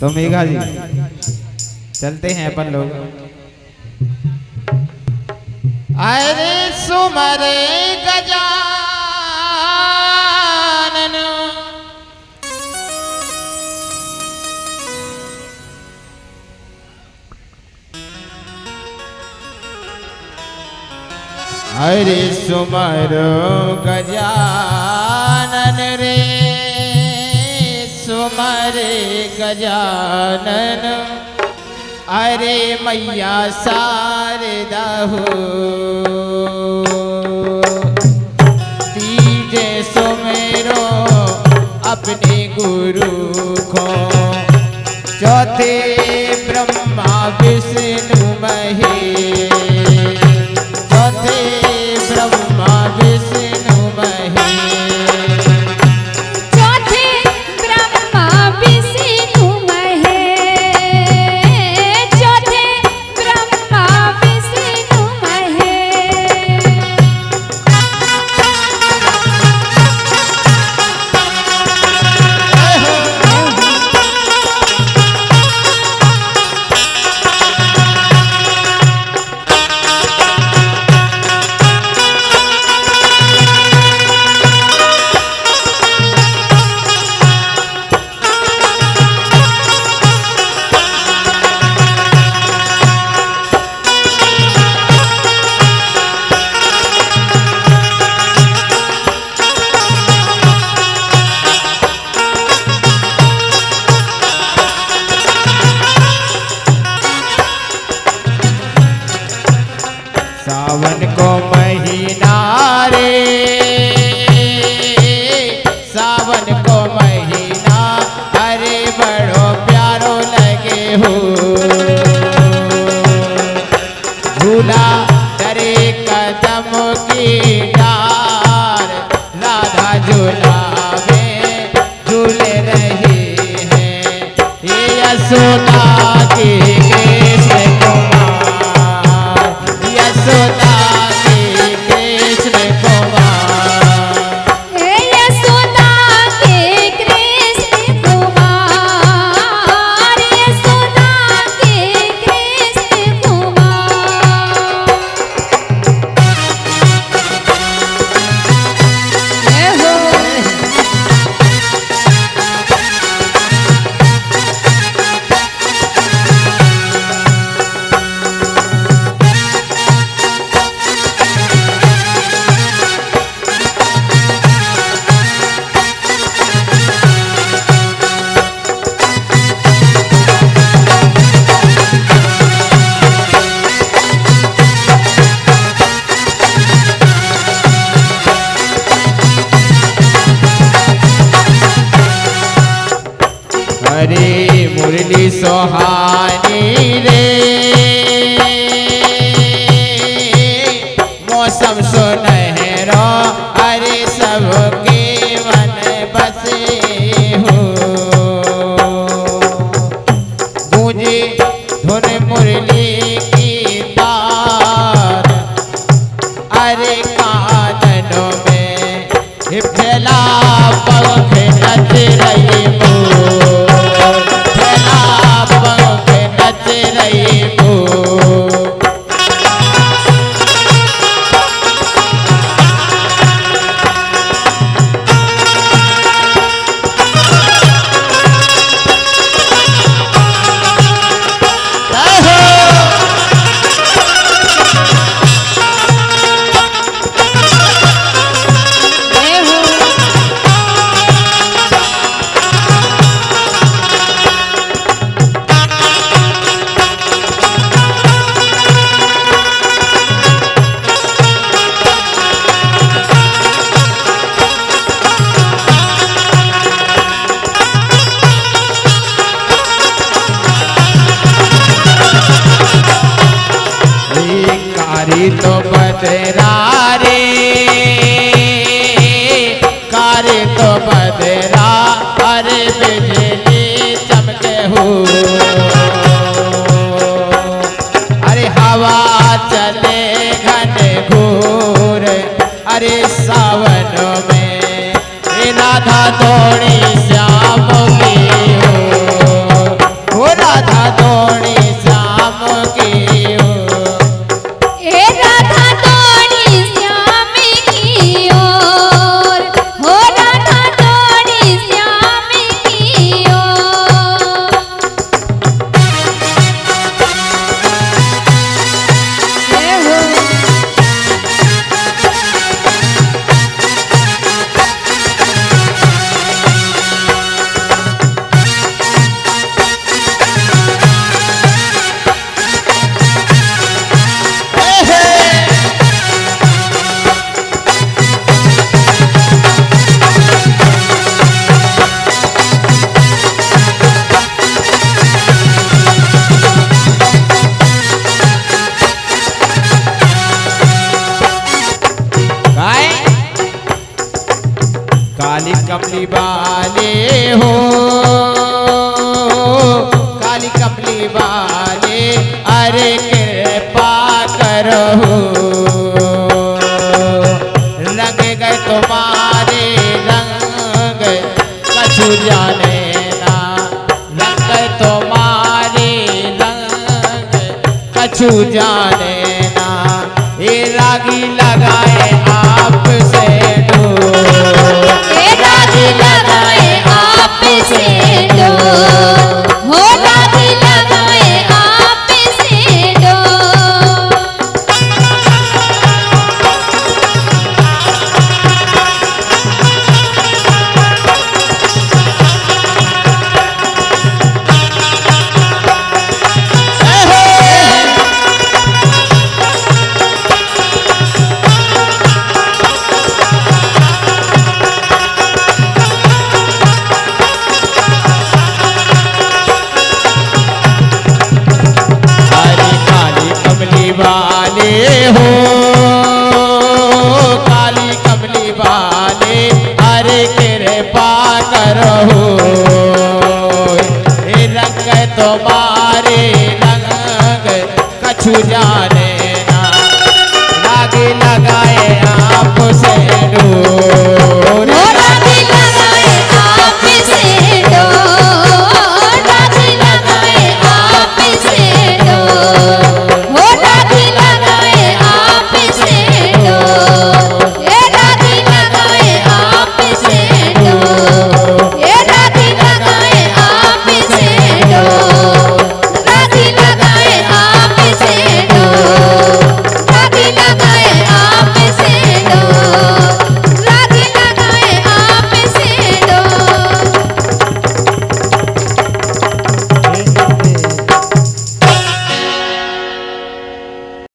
तो मेघा जी। चलते हैं अपन लोग। अरे सुमरे गजानन। अरे सुमर गजानन सुमर गजानन, अरे मैया शारदा हो। दीजे सुमेरो अपने गुरु को। चौथे ब्रह्मा विष्णु महेश को महीना रे। सावन को महीना, अरे बड़ो प्यारो लगे हो। झूला डरे कदम की डार राधा झूलावे झूले रही है। ये यशोदा की सोहा तो बदरा कमली वाले हो। काली कमली वाले, अरे कृपा करो। रंग गए तुम्हारे, रंग कछु जाने रंग तुम्हारे जाने ना। ये रागी लगाए वाले हो। काली कमली वाले हरे कृपा करो। रंग तुम्हारे रंग कछु जान